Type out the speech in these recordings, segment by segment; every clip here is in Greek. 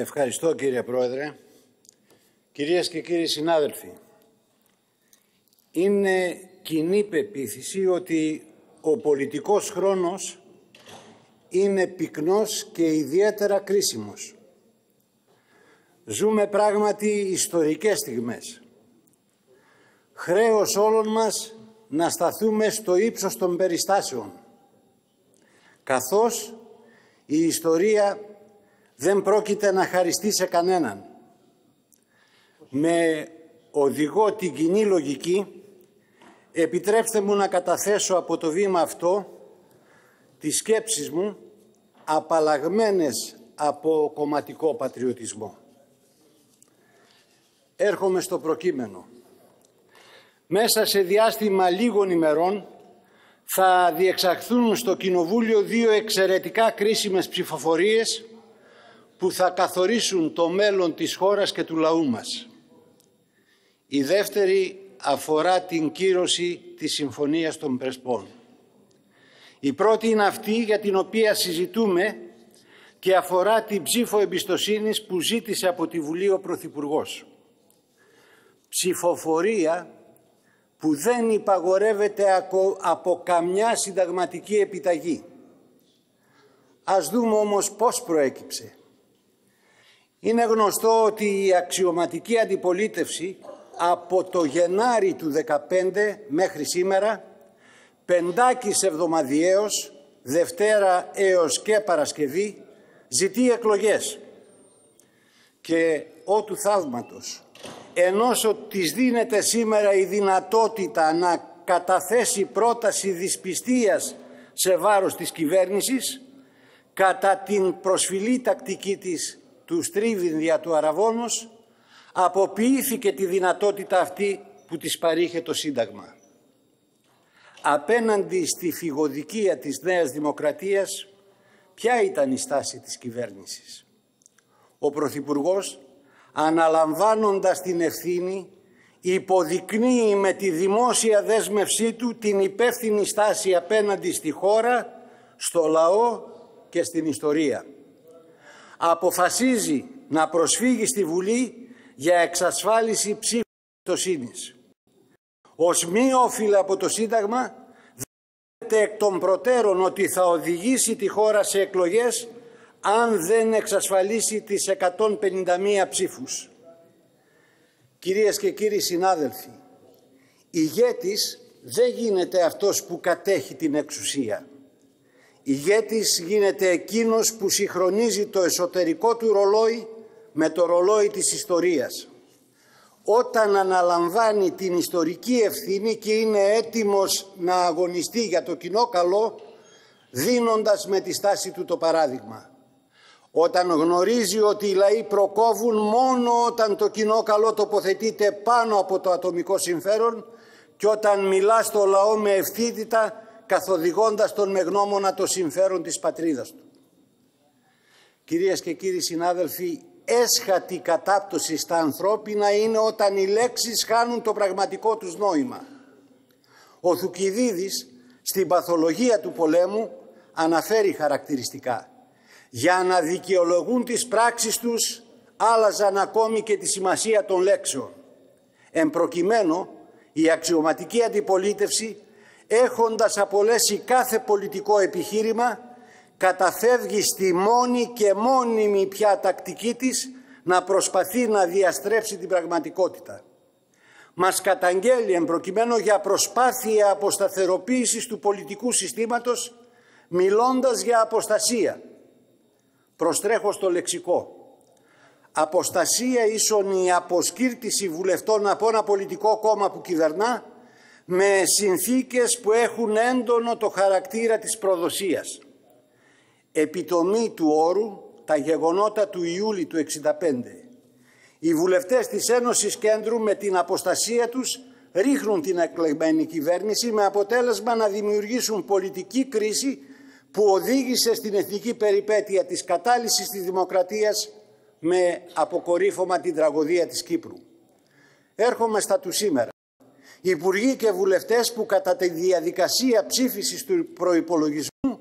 Ευχαριστώ κύριε Πρόεδρε. Κυρίες και κύριοι συνάδελφοι, είναι κοινή πεποίθηση ότι ο πολιτικός χρόνος είναι πυκνός και ιδιαίτερα κρίσιμος. Ζούμε πράγματι ιστορικές στιγμές. Χρέος όλων μας να σταθούμε στο ύψος των περιστάσεων, καθώς η ιστορία δεν πρόκειται να χαριστεί σε κανέναν. Με οδηγό την κοινή λογική, επιτρέψτε μου να καταθέσω από το βήμα αυτό τις σκέψεις μου απαλλαγμένες από κομματικό πατριωτισμό. Έρχομαι στο προκείμενο. Μέσα σε διάστημα λίγων ημερών θα διεξαχθούν στο Κοινοβούλιο δύο εξαιρετικά κρίσιμες ψηφοφορίες που θα καθορίσουν το μέλλον της χώρας και του λαού μας. Η δεύτερη αφορά την κύρωση της Συμφωνίας των Πρεσπών. Η πρώτη είναι αυτή για την οποία συζητούμε και αφορά την ψήφο εμπιστοσύνης που ζήτησε από τη Βουλή ο Πρωθυπουργός. Ψηφοφορία που δεν υπαγορεύεται από καμιά συνταγματική επιταγή. Ας δούμε όμως πώς προέκυψε. Είναι γνωστό ότι η αξιωματική αντιπολίτευση από το Γενάρη του 2015 μέχρι σήμερα, πεντάκις εβδομαδιαίως, Δευτέρα έως και Παρασκευή, ζητεί εκλογές. Και ό του θαύματος, ενώσο της δίνεται σήμερα η δυνατότητα να καταθέσει πρόταση δυσπιστίας σε βάρος της κυβέρνησης, κατά την προσφυλή τακτική της του στρίβιν δια του Αραβόνος, αποποιήθηκε τη δυνατότητα αυτή που της παρήχε το Σύνταγμα. Απέναντι στη φυγοδικία της Νέας Δημοκρατίας, ποια ήταν η στάση της κυβέρνησης; Ο Πρωθυπουργός, αναλαμβάνοντας την ευθύνη, υποδεικνύει με τη δημόσια δέσμευσή του την υπεύθυνη στάση απέναντι στη χώρα, στο λαό και στην ιστορία αποφασίζει να προσφύγει στη Βουλή για εξασφάλιση ψήφου Ως μη όφιλα από το Σύνταγμα δέχεται εκ των προτέρων ότι θα οδηγήσει τη χώρα σε εκλογές αν δεν εξασφαλίσει τις 151 ψήφους. Κυρίες και κύριοι συνάδελφοι, ηγέτης δεν γίνεται αυτός που κατέχει την εξουσία. Ηγέτης γίνεται εκείνος που συγχρονίζει το εσωτερικό του ρολόι με το ρολόι της ιστορίας. Όταν αναλαμβάνει την ιστορική ευθύνη και είναι έτοιμος να αγωνιστεί για το κοινό καλό, δίνοντας με τη στάση του το παράδειγμα. Όταν γνωρίζει ότι οι λαοί προκόβουν μόνο όταν το κοινό καλό τοποθετείται πάνω από το ατομικό συμφέρον και όταν μιλά στο λαό με ευθύτητα καθοδηγώντας τον με γνώμονα το συμφέρον της πατρίδας του. Κυρίες και κύριοι συνάδελφοι, έσχατη κατάπτωση στα ανθρώπινα είναι όταν οι λέξεις χάνουν το πραγματικό τους νόημα. Ο Θουκυδίδης στην παθολογία του πολέμου αναφέρει χαρακτηριστικά. Για να δικαιολογούν τις πράξεις τους άλλαζαν ακόμη και τη σημασία των λέξεων. Εν προκειμένου, η αξιωματική αντιπολίτευση έχοντας απολέσει κάθε πολιτικό επιχείρημα, καταφεύγει στη μόνη και μόνιμη πια τακτική της να προσπαθεί να διαστρέψει την πραγματικότητα. Μας καταγγέλει εμπροκειμένου για προσπάθεια αποσταθεροποίησης του πολιτικού συστήματος, μιλώντας για αποστασία. Προστρέχω στο λεξικό. Αποστασία ίσον η αποσκύρτηση βουλευτών από ένα πολιτικό κόμμα που κυβερνά, με συνθήκες που έχουν έντονο το χαρακτήρα της προδοσίας. Επιτομή του όρου τα γεγονότα του Ιούλη του 1965. Οι βουλευτές της Ένωσης Κέντρου με την αποστασία τους ρίχνουν την εκλεγμένη κυβέρνηση με αποτέλεσμα να δημιουργήσουν πολιτική κρίση που οδήγησε στην εθνική περιπέτεια της κατάλυσης της δημοκρατίας με αποκορύφωμα την τραγωδία της Κύπρου. Έρχομαι στα του σήμερα υπουργοί και βουλευτές που κατά τη διαδικασία ψήφισης του προϋπολογισμού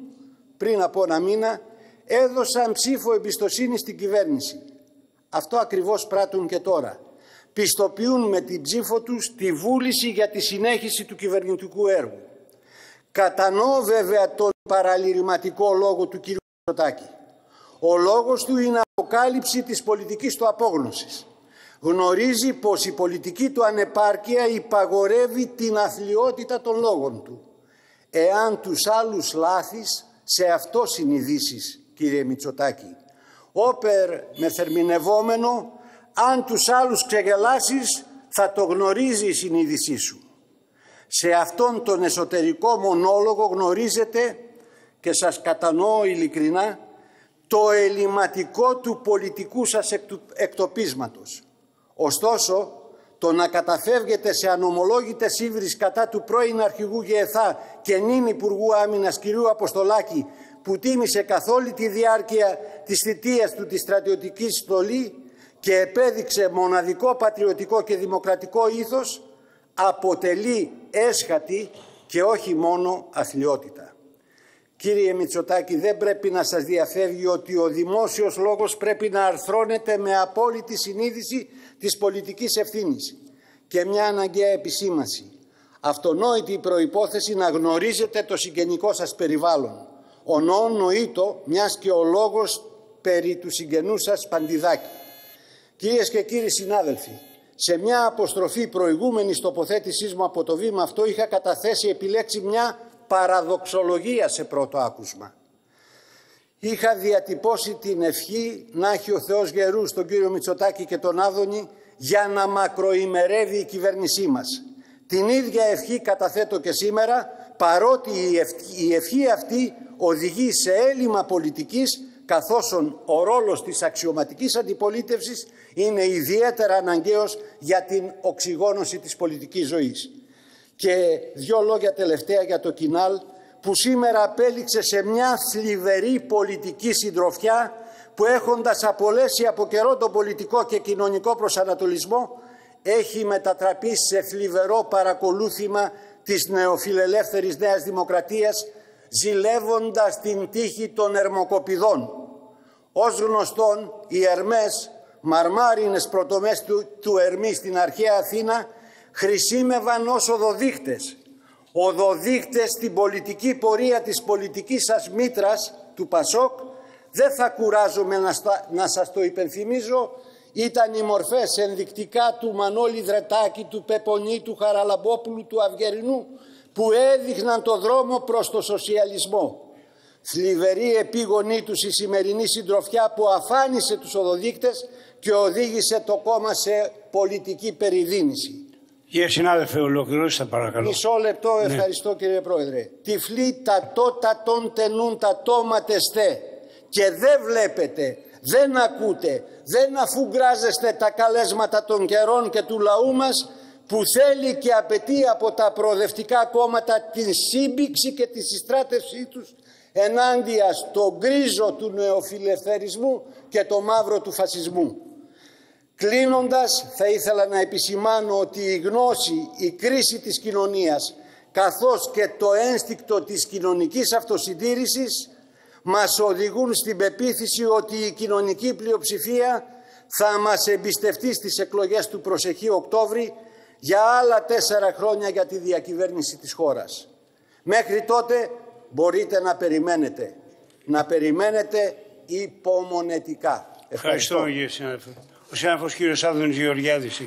πριν από ένα μήνα έδωσαν ψήφο εμπιστοσύνη στην κυβέρνηση. Αυτό ακριβώς πράττουν και τώρα. Πιστοποιούν με την ψήφο τους τη βούληση για τη συνέχιση του κυβερνητικού έργου. Κατανοώ βέβαια τον παραλυρηματικό λόγο του κ. Μητσοτάκη. Ο λόγος του είναι αποκάλυψη της πολιτικής του απόγνωσης. Γνωρίζει πως η πολιτική του ανεπάρκεια υπαγορεύει την αθλειότητα των λόγων του. Εάν τους άλλους λάθεις, σε αυτό συνειδήσεις, κύριε Μητσοτάκη. Όπερ με θερμινευόμενο, αν τους άλλους ξεγελάσεις, θα το γνωρίζει η συνείδησή σου. Σε αυτόν τον εσωτερικό μονόλογο γνωρίζετε και σας κατανοώ ειλικρινά το ελληματικό του πολιτικού σας εκτοπίσματος. Ωστόσο, το να καταφεύγετε σε ανομολόγητες ύβρις κατά του πρώην αρχηγού ΓΕΘΑ και νυν Υπουργού Άμυνας κ. Αποστολάκη που τίμησε καθ' όλη τη διάρκεια της θητείας του τη στρατιωτική στολή και επέδειξε μοναδικό πατριωτικό και δημοκρατικό ήθος αποτελεί έσχατη και όχι μόνο αθλειότητα. Κύριε Μητσοτάκη, δεν πρέπει να σας διαφεύγει ότι ο δημόσιος λόγος πρέπει να αρθρώνεται με απόλυτη συνείδηση της πολιτικής ευθύνης και μια αναγκαία επισήμαση. Αυτονόητη προϋπόθεση να γνωρίζετε το συγγενικό σας περιβάλλον. Ο νόων νοήτο, μιας και ο λόγος περί του συγγενού σας παντιδάκι. Κυρίες και κύριοι συνάδελφοι, σε μια αποστροφή προηγούμενης τοποθέτησής μου από το βήμα αυτό είχα καταθέσει επιλέξει μια παραδοξολογία σε πρώτο άκουσμα. Είχα διατυπώσει την ευχή να έχει ο Θεός γερούς τον κύριο Μητσοτάκη και τον Άδωνη για να μακροημερεύει η κυβέρνησή μας. Την ίδια ευχή καταθέτω και σήμερα παρότι η ευχή αυτή οδηγεί σε έλλειμμα πολιτικής καθώς ο ρόλος της αξιωματικής αντιπολίτευσης είναι ιδιαίτερα αναγκαίος για την οξυγόνωση της πολιτικής ζωής. Και δύο λόγια τελευταία για το Κινάλ που σήμερα απέληξε σε μια θλιβερή πολιτική συντροφιά που έχοντας απολέσει από καιρό τον πολιτικό και κοινωνικό προσανατολισμό έχει μετατραπεί σε θλιβερό παρακολούθημα της νεοφιλελεύθερης Νέας Δημοκρατίας ζηλεύοντας την τύχη των ερμοκοπηδών. Ως γνωστόν, οι Ερμές, μαρμάρινες πρωτομές του, του Ερμή στην αρχαία Αθήνα, χρησιμεύαν ως οδοδείχτες. Οδοδείχτες στην πολιτική πορεία της πολιτικής σας μήτρας, του Πασόκ, δεν θα κουράζομαι να, να σας το υπενθυμίζω, ήταν οι μορφές ενδεικτικά του Μανώλη Δρετάκη, του Πεπονή, του Χαραλαμπόπουλου, του Αυγερινού, που έδειχναν το δρόμο προς το σοσιαλισμό. Θλιβερή επίγονή τους η σημερινή συντροφιά που αφάνισε τους οδοδείκτες και οδήγησε το κόμμα σε πολιτική περιδίνηση. Κύριε συνάδελφε, ολοκληρώστε παρακαλώ. Μισό λεπτό, ναι. ευχαριστώ κύριε Πρόεδρε. Τυφλή τα τότα των τενούν τα τόματεστε και δεν βλέπετε, δεν ακούτε, δεν αφουγκράζεστε τα καλέσματα των καιρών και του λαού μας που θέλει και απαιτεί από τα προοδευτικά κόμματα την σύμπηξη και τη συστράτευσή τους ενάντια στο γκρίζο του νεοφιλελευθερισμού και το μαύρο του φασισμού. Κλείνοντας, θα ήθελα να επισημάνω ότι η γνώση, η κρίση της κοινωνίας, καθώς και το ένστικτο της κοινωνικής αυτοσυντήρησης, μας οδηγούν στην πεποίθηση ότι η κοινωνική πλειοψηφία θα μας εμπιστευτεί στις εκλογές του προσεχή Οκτώβρη για άλλα τέσσερα χρόνια για τη διακυβέρνηση της χώρας. Μέχρι τότε μπορείτε να περιμένετε. Να περιμένετε υπομονετικά. Ευχαριστώ, Ευχαριστώ κύριε συνάδελφε. Ο συνάδελφος κύριος Άδωνης Γεωργιάδης.